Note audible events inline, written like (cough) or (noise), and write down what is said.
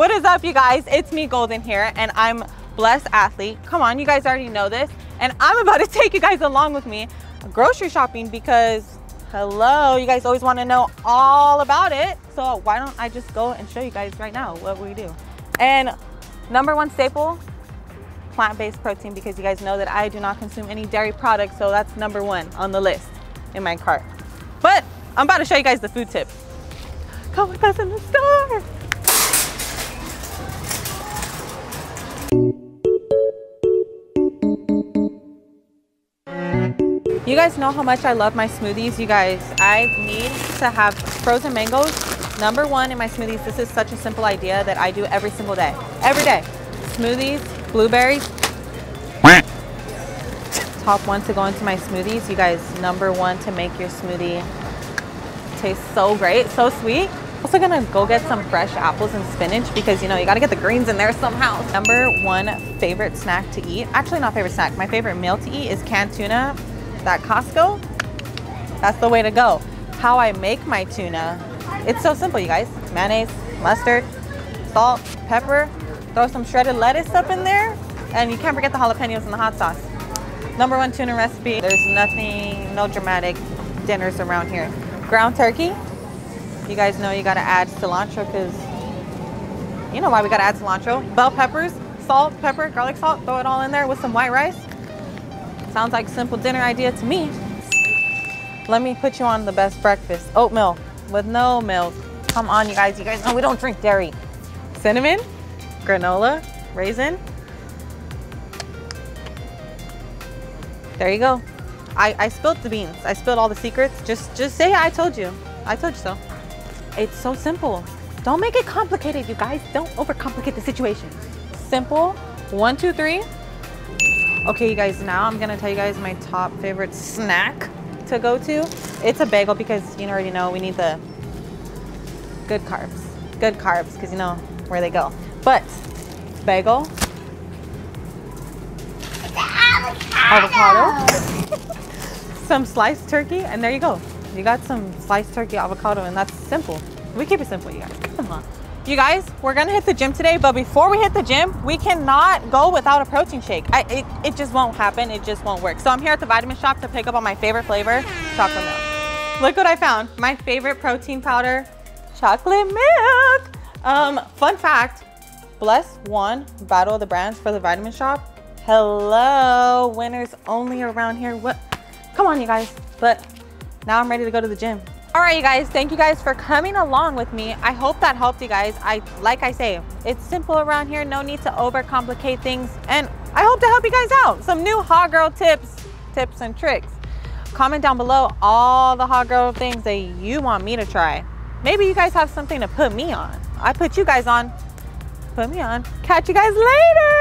What is up, you guys? It's me, Golden here, and I'm Blessed Athlete. Come on, you guys already know this. And I'm about to (laughs) take you guys along with me grocery shopping because, hello, you guys always want to know all about it. So why don't I just go and show you guys right now what we do. And number one staple, plant-based protein because you guys know that I do not consume any dairy products. So that's number one on the list in my cart. But I'm about to show you guys the food tip. Come with us in the store. You guys know how much I love my smoothies. You guys, I need to have frozen mangoes. Number one in my smoothies, this is such a simple idea that I do every single day. Every day. Smoothies, blueberries. Top one to go into my smoothies. You guys, number one to make your smoothie taste so great, so sweet. Also gonna go get some fresh apples and spinach because you know, you gotta get the greens in there somehow. Number one favorite snack to eat, actually not favorite snack, my favorite meal to eat is canned tuna that Costco, that's the way to go. How I make my tuna, it's so simple, you guys. Mayonnaise, mustard, salt, pepper, throw some shredded lettuce up in there, and you can't forget the jalapenos and the hot sauce. Number one tuna recipe. There's nothing, no dramatic dinners around here. Ground turkey. You guys know you gotta add cilantro because you know why we gotta add cilantro. Bell peppers, salt, pepper, garlic salt, throw it all in there with some white rice. Sounds like a simple dinner idea to me. Let me put you on the best breakfast. Oatmeal with no milk. Come on, you guys. You guys know we don't drink dairy. Cinnamon, granola, raisin. There you go. I, I spilled the beans. I spilled all the secrets. Just, just say I told you. I told you so. It's so simple. Don't make it complicated, you guys. Don't overcomplicate the situation. Simple. One, two, three. Okay, you guys, now I'm gonna tell you guys my top favorite snack to go to. It's a bagel because you already know we need the good carbs. Good carbs, because you know where they go. But bagel, avocado, (laughs) some sliced turkey, and there you go. You got some sliced turkey avocado, and that's simple. We keep it simple, you guys. Come on. You guys, we're gonna hit the gym today, but before we hit the gym, we cannot go without a protein shake. I, it, it just won't happen, it just won't work. So I'm here at the Vitamin Shoppe to pick up on my favorite flavor, chocolate milk. Look what I found, my favorite protein powder, chocolate milk. Um, fun fact, Bless won Battle of the Brands for the Vitamin Shoppe. Hello, winners only around here. What? Come on, you guys. But now I'm ready to go to the gym. All right, you guys, thank you guys for coming along with me. I hope that helped you guys. I, like I say, it's simple around here. No need to overcomplicate things. And I hope to help you guys out. Some new hot girl tips, tips and tricks. Comment down below all the hot girl things that you want me to try. Maybe you guys have something to put me on. I put you guys on, put me on. Catch you guys later.